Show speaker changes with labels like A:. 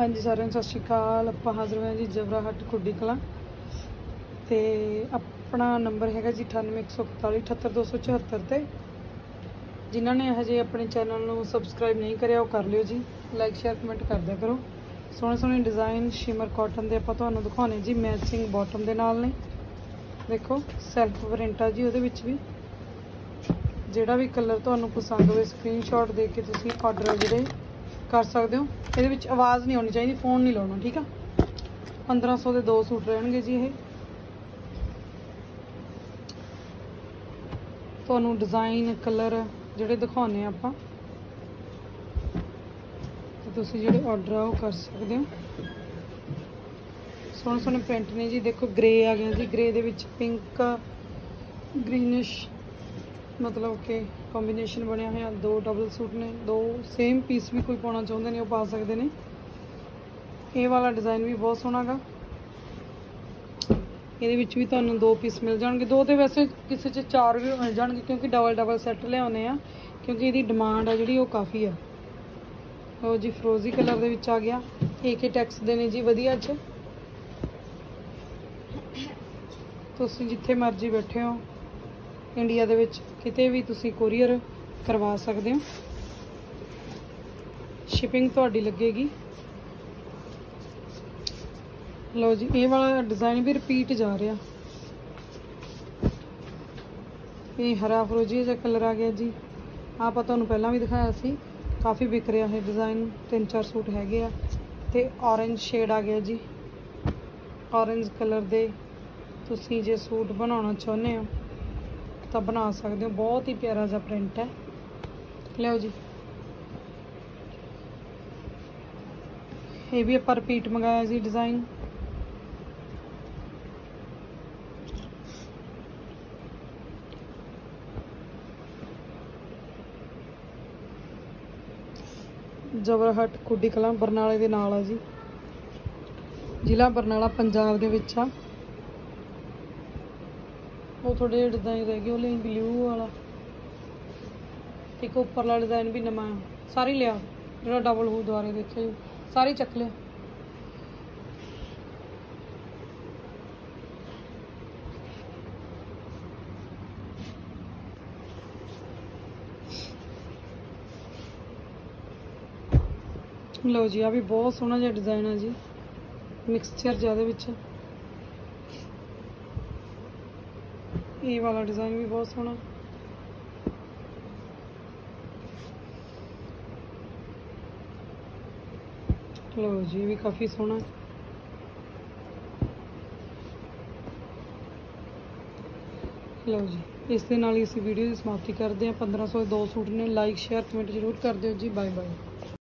A: ਹਾਂਜੀ, ਸਾਰਿਆਂ ਨੂੰ ਸਤਿ ਸ਼੍ਰੀ ਅਕਾਲ। ਆਪਾਂ ਹਾਜ਼ਰ ਹੋਏ ਹਾਂ ਜੀ ਜਬਰਾ ਹੱਟ ਖੁੱਡੀ ਕਲਾਂ। ਤੇ ਆਪਣਾ ਨੰਬਰ ਹੈਗਾ ਜੀ 9814478274 ਤੇ। ਜਿਨ੍ਹਾਂ ਨੇ ਹਜੇ ਆਪਣੇ ਚੈਨਲ ਨੂੰ ਸਬਸਕ੍ਰਾਈਬ ਨਹੀਂ ਕਰਿਆ, ਉਹ ਕਰ ਲਿਓ ਜੀ। ਲਾਈਕ ਸ਼ੇਅਰ ਕਮੈਂਟ ਕਰਦਿਆ ਕਰੋ। ਸੋਹਣੇ ਸੋਹਣੇ ਡਿਜ਼ਾਈਨ ਸ਼ਿਮਰ ਕਾਟਨ ਦੇ ਆਪਾਂ ਤੁਹਾਨੂੰ ਦਿਖਾਉਣੇ ਜੀ ਮੈਚਿੰਗ ਬਾਟਮ ਦੇ ਨਾਲ ਨੇ। ਦੇਖੋ ਸੈਲਫ ਪ੍ਰਿੰਟ ਆ ਜੀ ਉਹਦੇ ਵਿੱਚ ਵੀ। ਜਿਹੜਾ ਵੀ ਕਲਰ ਤੁਹਾਨੂੰ ਪਸੰਦ ਹੋਵੇ ਸਕਰੀਨਸ਼ਾਟ ਦੇ ਕੇ ਤੁਸੀਂ ਆਰਡਰ ਜਿਹੜੇ। ਕਰ ਸਕਦੇ ਹੋ। ਇਹਦੇ ਵਿੱਚ ਆਵਾਜ਼ ਨਹੀਂ ਆਉਣੀ ਚਾਹੀਦੀ, ਫੋਨ ਨਹੀਂ ਲਾਉਣਾ, ਠੀਕ ਆ? 1500 ਦੇ ਦੋ ਸੂਟ ਰਹਿਣਗੇ ਜੀ ਇਹ। ਤੁਹਾਨੂੰ ਡਿਜ਼ਾਈਨ ਕਲਰ ਜਿਹੜੇ ਦਿਖਾਉਣੇ ਆ ਆਪਾਂ, ਤੇ ਤੁਸੀਂ ਜਿਹੜੇ ਆਰਡਰ ਆ ਉਹ ਕਰ ਸਕਦੇ ਹੋ। ਸੋਹਣੇ ਸੋਹਣੇ ਪ੍ਰਿੰਟ ਨੇ ਜੀ। ਦੇਖੋ ਗ੍ਰੇ ਆ ਗਿਆ ਜੀ। ਗ੍ਰੇ ਦੇ ਵਿੱਚ ਪਿੰਕ ਗ੍ਰੀਨਿਸ਼ ਮਤਲਬ ਕਿ ਕੰਬੀਨੇਸ਼ਨ ਬਣਿਆ ਹੋਇਆ, ਦੋ ਡਬਲ ਸੂਟ ਨੇ, ਦੋ ਸੇਮ ਪੀਸ ਵੀ ਕੋਈ ਪਾਉਣਾ ਚਾਹੁੰਦੇ ਨੇ, ਉਹ ਪਾ ਸਕਦੇ ਨੇ। ਇਹ ਵਾਲਾ ਡਿਜ਼ਾਈਨ ਵੀ ਬਹੁਤ ਸੋਹਣਾ ਗਾ। ਇਹਦੇ ਵਿੱਚ ਵੀ ਤੁਹਾਨੂੰ ਦੋ ਪੀਸ ਮਿਲ ਜਾਣਗੇ। ਦੋ ਤੇ ਵੈਸੇ ਕਿਸੇ 'ਚ ਚਾਰ ਵੀ ਮਿਲ ਜਾਣਗੇ, ਕਿਉਂਕਿ ਡਬਲ ਡਬਲ ਸੈੱਟ ਲਿਆਉਨੇ ਆ, ਕਿਉਂਕਿ ਇਹਦੀ ਡਿਮਾਂਡ ਆ ਜਿਹੜੀ, ਉਹ ਕਾਫੀ ਆ। ਉਹ ਜੀ ਫਰੋਜ਼ੀ ਕਲਰ ਦੇ ਵਿੱਚ ਆ ਗਿਆ। ਏਕੇ ਟੈਕਸ ਦੇ ਨੇ ਜੀ ਵਧੀਆ ਚ। ਤੁਸੀਂ ਜਿੱਥੇ ਮਰਜ਼ੀ ਬੈਠੇ ਹੋ। ਇੰਡੀਆ ਦੇ ਵਿੱਚ ਕਿਤੇ ਵੀ ਤੁਸੀਂ ਕੋਰੀਅਰ ਕਰਵਾ ਸਕਦੇ ਹੋ। ਸ਼ਿਪਿੰਗ ਤੁਹਾਡੀ ਲੱਗੇਗੀ। ਲਓ ਜੀ, ਇਹ ਵਾਲਾ ਡਿਜ਼ਾਈਨ ਵੀ ਰਿਪੀਟ ਜਾ ਰਿਹਾ। ਇਹ ਹਰਾ ਫਰੋਜੀ ਜਿਹਾ ਕਲਰ ਆ ਗਿਆ ਜੀ। ਆਪਾਂ ਤੁਹਾਨੂੰ ਪਹਿਲਾਂ ਵੀ ਦਿਖਾਇਆ ਸੀ। ਕਾਫੀ ਵਿਕ ਰਿਹਾ ਇਹ ਡਿਜ਼ਾਈਨ ਤਿੰਨ ਚਾਰ ਸੂਟ ਹੈਗੇ ਆ। ਤੇ orange ਸ਼ੇਡ ਆ ਗਿਆ ਜੀ। Orange ਕਲਰ ਦੇ ਤੁਸੀਂ ਜੇ ਸੂਟ ਬਣਾਉਣਾ ਚਾਹੁੰਦੇ ਹੋ ਤਾਂ ਬਣਾ ਸਕਦੇ ਹੋ। ਬਹੁਤ ਹੀ ਪਿਆਰਾ ਜਿਹਾ ਪ੍ਰਿੰਟ ਹੈ। ਲਿਓ ਜੀ। ਇਹ ਵੀ ਆਪਾਂ ਰਿਪੀਟ ਮੰਗਾਇਆ ਜੀ ਡਿਜ਼ਾਈਨ ਜਬਰਹਟ ਕੁੱਡੀ ਕਲਾਂ ਬਰਨਾਲੇ ਦੇ ਨਾਲ ਆ ਜੀ। ਜ਼ਿਲ੍ਹਾ ਬਰਨਾਲਾ, ਪੰਜਾਬ ਦੇ ਵਿੱਚ ਆ। ਉਹ ਥੋੜੇ ਜਿਹੇ ਡਿਜ਼ਾਈਨ ਰਹਿ ਗਏ, ਉਹ ਲਈ ਬਲੂ ਵਾਲਾ। ਇੱਕ ਉੱਪਰਲਾ ਡਿਜ਼ਾਈਨ ਵੀ ਨਵਾਂ ਸਾਰੀ ਲਿਆ, ਜਿਹੜਾ ਡਬਲ ਹੂ ਦੁਆਰੇ ਦੇਖਿਆ ਜੀ ਸਾਰੀ ਚੱਕ ਲਿਆ। ਲਓ ਜੀ ਆ ਵੀ ਬਹੁਤ ਸੋਹਣਾ ਜਿਹਾ ਡਿਜ਼ਾਈਨ ਆ ਜੀ। ਮਿਕਸਚਰ ਜ਼ਿਆਦਾ ਵਿੱਚ। ਇਹ ਵਾਲਾ ਡਿਜ਼ਾਈਨ ਵੀ ਬਹੁਤ ਸੋਹਣਾ। ਲਓ ਜੀ, ਇਹ ਵੀ ਕਾਫੀ ਸੋਹਣਾ ਲਓ ਜੀ, ਇਸ ਦੇ ਨਾਲ ਹੀ ਅਸੀਂ ਵੀਡੀਓ ਦੀ ਸਮਾਪਤੀ ਕਰਦੇ ਹਾਂ। 1500 ਦੇ ਦੋ ਸੂਟ ਨੇ। ਲਾਈਕ ਸ਼ੇਅਰ ਕਮੈਂਟ ਜ਼ਰੂਰ ਕਰ ਦਿਓ ਜੀ। Bye bye